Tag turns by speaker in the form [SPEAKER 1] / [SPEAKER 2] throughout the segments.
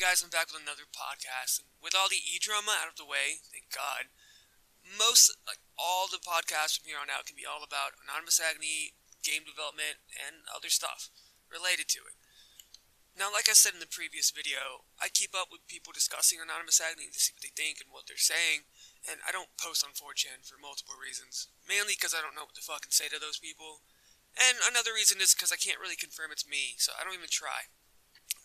[SPEAKER 1] guys, I'm back with another podcast. With all the e-drama out of the way, thank God, most, like, all the podcasts from here on out can be all about Anonymous Agony, game development, and other stuff related to it. Now, like I said in the previous video, I keep up with people discussing Anonymous Agony to see what they think and what they're saying, and I don't post on 4chan for multiple reasons. Mainly because I don't know what to fucking say to those people, and another reason is because I can't really confirm it's me, so I don't even try.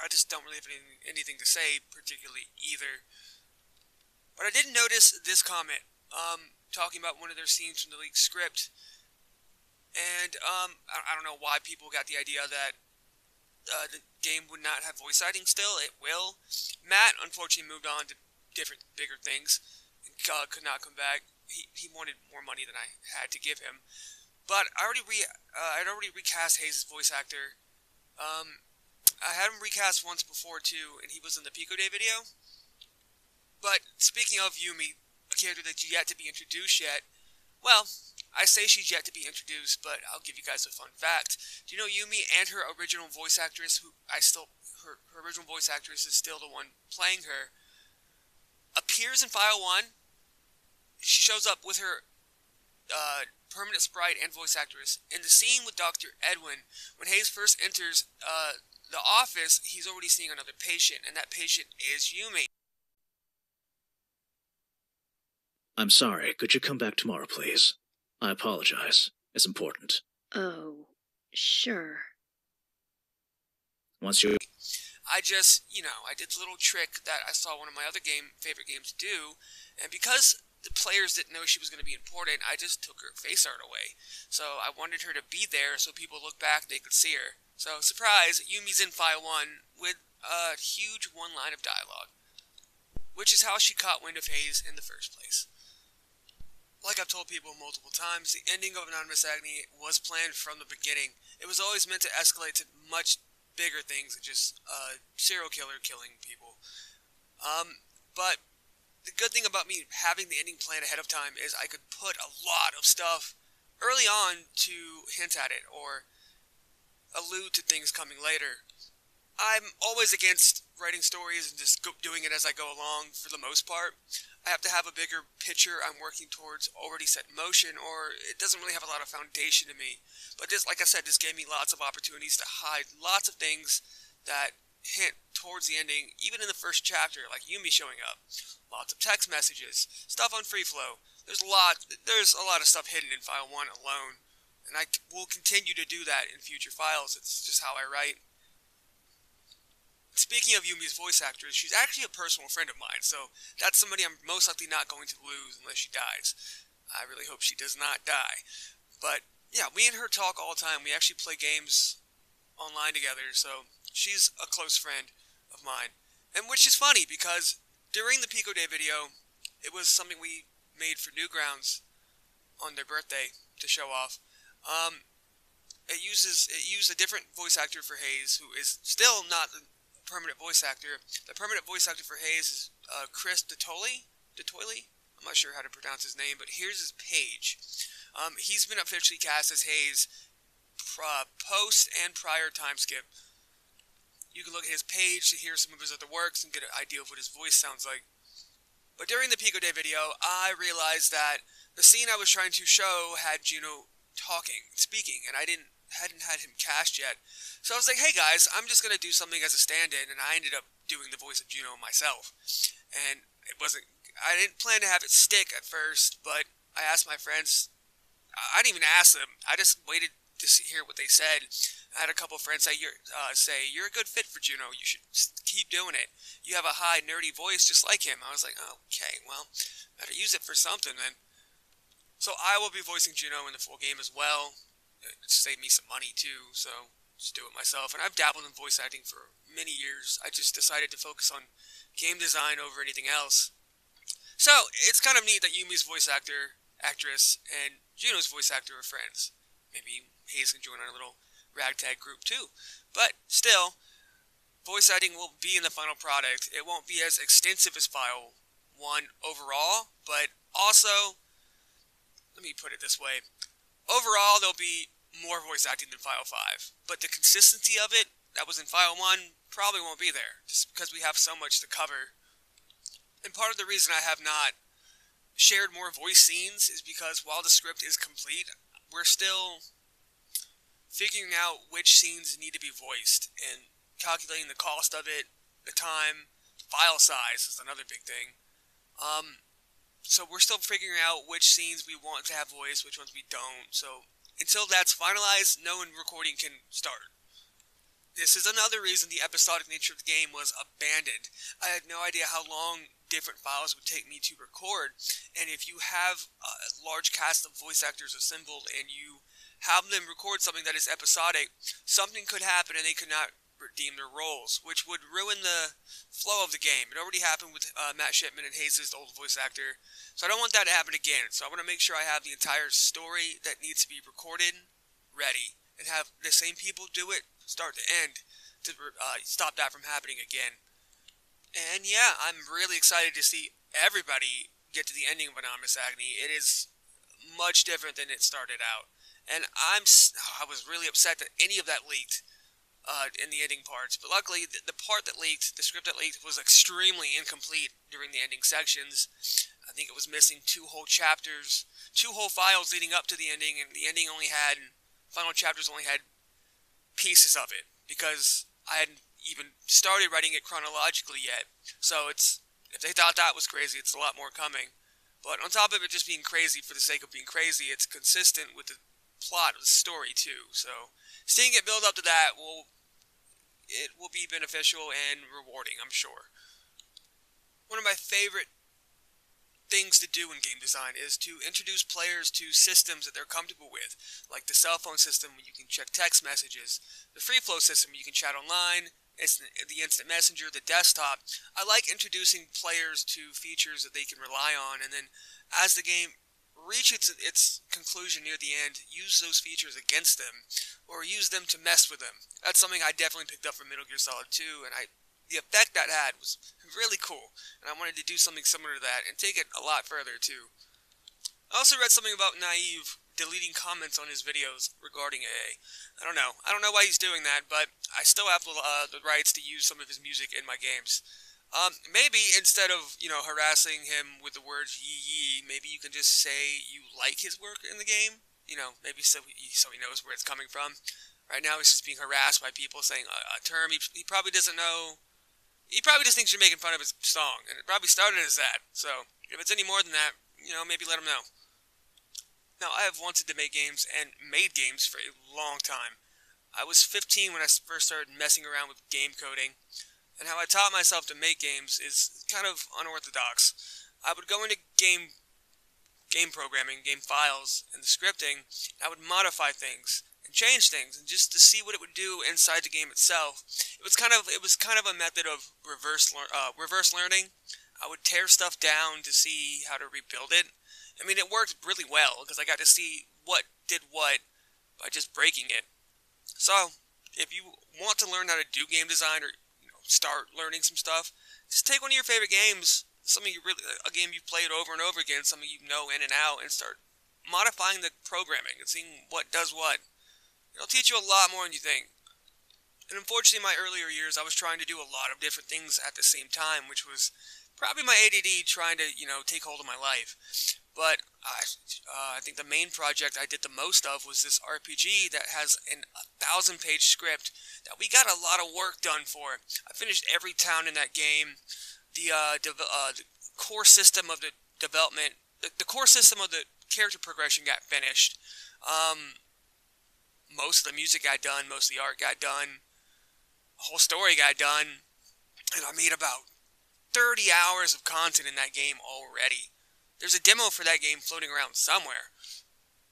[SPEAKER 1] I just don't really have anything, anything to say particularly either. But I did notice this comment, um, talking about one of their scenes from the leaked script, and um, I, I don't know why people got the idea that uh, the game would not have voice acting still. It will. Matt, unfortunately, moved on to different, bigger things, and uh, could not come back. He, he wanted more money than I had to give him. But I already re, uh, I'd already recast Hayes' voice actor. Um, I had him recast once before too, and he was in the Pico Day video. But speaking of Yumi, a character that's yet to be introduced yet, well, I say she's yet to be introduced, but I'll give you guys a fun fact. Do you know Yumi and her original voice actress, who I still her, her original voice actress is still the one playing her, appears in File One. She shows up with her uh, permanent sprite and voice actress in the scene with Dr. Edwin when Hayes first enters uh, the office, he's already seeing another patient, and that patient is Yumi.
[SPEAKER 2] I'm sorry. Could you come back tomorrow, please? I apologize. It's important.
[SPEAKER 3] Oh, sure.
[SPEAKER 2] Once you.
[SPEAKER 1] I just, you know, I did the little trick that I saw one of my other game favorite games do, and because the players didn't know she was going to be important, I just took her face art away. So I wanted her to be there so people look back they could see her. So surprise, Yumi's in file one with a huge one line of dialogue, which is how she caught wind of Hayes in the first place. Like I've told people multiple times, the ending of Anonymous Agony was planned from the beginning. It was always meant to escalate to much bigger things than just a serial killer killing people. Um, but the good thing about me having the ending plan ahead of time is I could put a lot of stuff early on to hint at it or allude to things coming later. I'm always against writing stories and just doing it as I go along for the most part. I have to have a bigger picture I'm working towards already set in motion, or it doesn't really have a lot of foundation to me. But this, like I said, this gave me lots of opportunities to hide lots of things that hint towards the ending, even in the first chapter, like Yumi showing up. Lots of text messages, stuff on free flow. There's a lot. There's a lot of stuff hidden in file one alone, and I will continue to do that in future files. It's just how I write. Speaking of Yumi's voice actress, she's actually a personal friend of mine, so that's somebody I'm most likely not going to lose unless she dies. I really hope she does not die. But yeah, we and her talk all the time. We actually play games online together, so she's a close friend of mine. And which is funny because during the Pico Day video, it was something we made for Newgrounds on their birthday to show off. Um, it uses it used a different voice actor for Hayes, who is still not the permanent voice actor. The permanent voice actor for Hayes is uh, Chris DeToli. DeToily? I'm not sure how to pronounce his name, but here's his page. Um, he's been officially cast as Hayes uh, post and prior time skip. You can look at his page to hear some of his other works and get an idea of what his voice sounds like. But during the Pico Day video, I realized that the scene I was trying to show had Juno talking, speaking, and I didn't hadn't had him cast yet. So I was like, hey guys, I'm just gonna do something as a stand-in, and I ended up doing the voice of Juno myself. And it wasn't. I didn't plan to have it stick at first, but I asked my friends. I didn't even ask them. I just waited to see, hear what they said. I had a couple friends say, you're, uh, say, you're a good fit for Juno. You should keep doing it. You have a high, nerdy voice just like him. I was like, okay, well, better use it for something then. So I will be voicing Juno in the full game as well save me some money too, so just do it myself. And I've dabbled in voice acting for many years. I just decided to focus on game design over anything else. So it's kind of neat that Yumi's voice actor, actress, and Juno's voice actor are friends. Maybe Hayes can join our little ragtag group too. But still, voice acting will be in the final product. It won't be as extensive as File 1 overall, but also, let me put it this way Overall, there'll be more voice acting than File 5, but the consistency of it that was in file one probably won't be there, just because we have so much to cover. And part of the reason I have not shared more voice scenes is because while the script is complete, we're still figuring out which scenes need to be voiced and calculating the cost of it, the time, file size is another big thing. Um, so we're still figuring out which scenes we want to have voiced, which ones we don't. So until that's finalized, no one recording can start. This is another reason the episodic nature of the game was abandoned. I had no idea how long different files would take me to record, and if you have a large cast of voice actors assembled and you have them record something that is episodic, something could happen and they could not redeem their roles, which would ruin the flow of the game. It already happened with uh, Matt Shipman and Hayes, the old voice actor, so I don't want that to happen again. So I want to make sure I have the entire story that needs to be recorded ready and have the same people do it start to end to uh, stop that from happening again. And yeah, I'm really excited to see everybody get to the ending of Anonymous Agony. It is much different than it started out and I'm I was really upset that any of that leaked uh, in the ending parts. But luckily, the, the, part that leaked, the script that leaked, was extremely incomplete during the ending sections. I think it was missing two whole chapters, two whole files leading up to the ending, and the ending only had final chapters only had pieces of it because I hadn't even started writing it chronologically yet. So it's if they thought that was crazy, it's a lot more coming. But on top of it just being crazy for the sake of being crazy, it's consistent with the plot of the story too. So seeing it build up to that will it will be beneficial and rewarding, I'm sure. One of my favorite things to do in game design is to introduce players to systems that they're comfortable with, like the cell phone system where you can check text messages, the free flow system where you can chat online, the instant messenger, the desktop. I like introducing players to features that they can rely on, and then as the game reach its its conclusion near the end, use those features against them, or use them to mess with them. That's something I definitely picked up from Metal Gear Solid 2, and I the effect that had was really cool, and I wanted to do something similar to that and take it a lot further too. I also read something about Naive deleting comments on his videos regarding AA. I don't know. I don't know why he's doing that, but I still have uh, the rights to use some of his music in my games. Um, maybe instead of you know harassing him with the words "yee yee," maybe you can just say you like his work in the game. You know, maybe so he, so he knows where it's coming from. Right now, he's just being harassed by people saying a, a term he, he probably doesn't know. He probably just thinks you're making fun of his song, and it probably started as that. So if it's any more than that, you know, maybe let him know. Now, I have wanted to make games and made games for a long time. I was 15 when I first started messing around with game coding and how I taught myself to make games is kind of unorthodox. I would go into game game programming, game files, and the scripting, and I would modify things and change things, and just to see what it would do inside the game itself. It was kind of it was kind of a method of reverse uh, reverse learning. I would tear stuff down to see how to rebuild it. I mean, it worked really well because I got to see what did what by just breaking it. So, if you want to learn how to do game design or start learning some stuff, just take one of your favorite games, something you really, a game you've played over and over again, something you know in and out, and start modifying the programming and seeing what does what. It'll teach you a lot more than you think. And unfortunately, in my earlier years, I was trying to do a lot of different things at the same time, which was probably my ADD trying to, you know, take hold of my life. But I, uh, I think the main project I did the most of was this RPG that has an, a thousand page script that we got a lot of work done for. I finished every town in that game. The, uh, uh, the core system of the development, the, the, core system of the character progression got finished. Um, most of the music got done, most of the art got done, the whole story got done, and I made about 30 hours of content in that game already. There's a demo for that game floating around somewhere.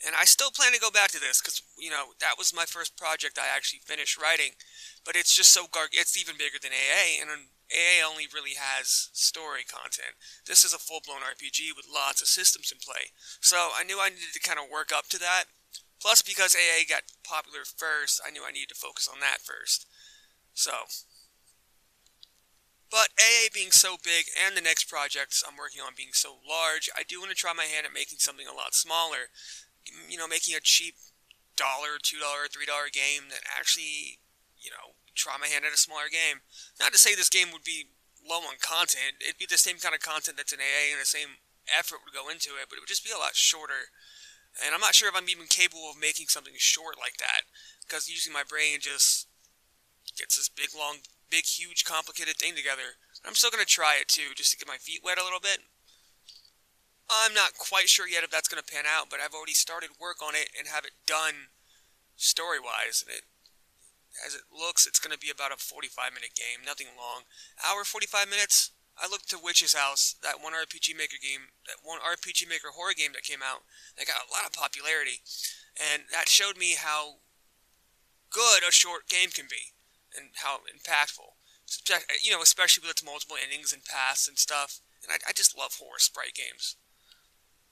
[SPEAKER 1] And I still plan to go back to this because, you know, that was my first project I actually finished writing. But it's just so gar- it's even bigger than AA, and AA only really has story content. This is a full blown RPG with lots of systems in play. So I knew I needed to kind of work up to that. Plus, because AA got popular first, I knew I needed to focus on that first. So. But AA being so big and the next projects I'm working on being so large, I do want to try my hand at making something a lot smaller you know, making a cheap dollar, two dollar, three dollar game that actually, you know, try my hand at a smaller game. Not to say this game would be low on content. It'd be the same kind of content that's in AA and the same effort would go into it, but it would just be a lot shorter. And I'm not sure if I'm even capable of making something short like that, because usually my brain just gets this big, long, big, huge, complicated thing together. I'm still going to try it too, just to get my feet wet a little bit. I'm not quite sure yet if that's going to pan out, but I've already started work on it and have it done story wise. And it, as it looks, it's going to be about a 45 minute game, nothing long. Hour 45 minutes. I looked to Witch's House, that one RPG Maker game, that one RPG Maker horror game that came out, that got a lot of popularity, and that showed me how good a short game can be, and how impactful. You know, especially with its multiple endings and paths and stuff. And I, I just love horror sprite games.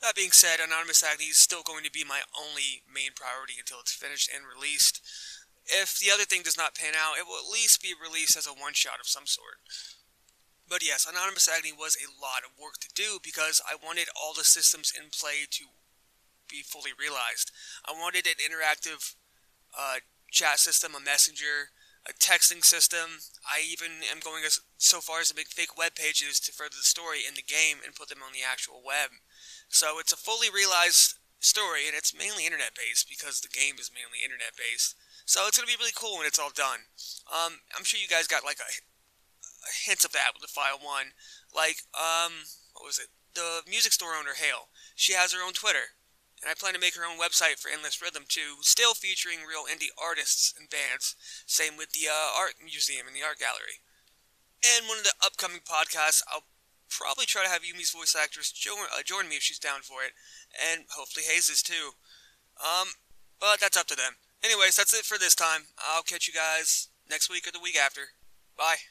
[SPEAKER 1] That being said, Anonymous Agony is still going to be my only main priority until it's finished and released. If the other thing does not pan out, it will at least be released as a one shot of some sort. But yes, Anonymous Agony was a lot of work to do because I wanted all the systems in play to be fully realized. I wanted an interactive uh, chat system, a messenger, a texting system. I even am going as so far as to make fake web pages to further the story in the game and put them on the actual web. So it's a fully realized story, and it's mainly internet based because the game is mainly internet based. So it's gonna be really cool when it's all done. Um, I'm sure you guys got like a, a hint of that with the file one. Like, um, what was it? The music store owner Hale. She has her own Twitter, and I plan to make her own website for Endless Rhythm too, still featuring real indie artists and bands. Same with the uh, art museum and the art gallery. And one of the upcoming podcasts, I'll probably try to have Yumi's voice actress join, uh, join me if she's down for it, and hopefully Hayes is too. Um, but that's up to them. Anyways, that's it for this time. I'll catch you guys next week or the week after. Bye.